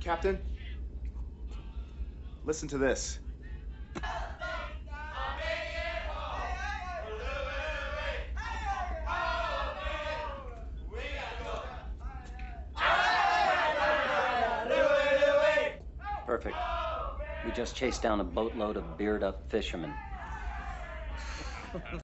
Captain, listen to this. Perfect. We just chased down a boatload of beard up fishermen.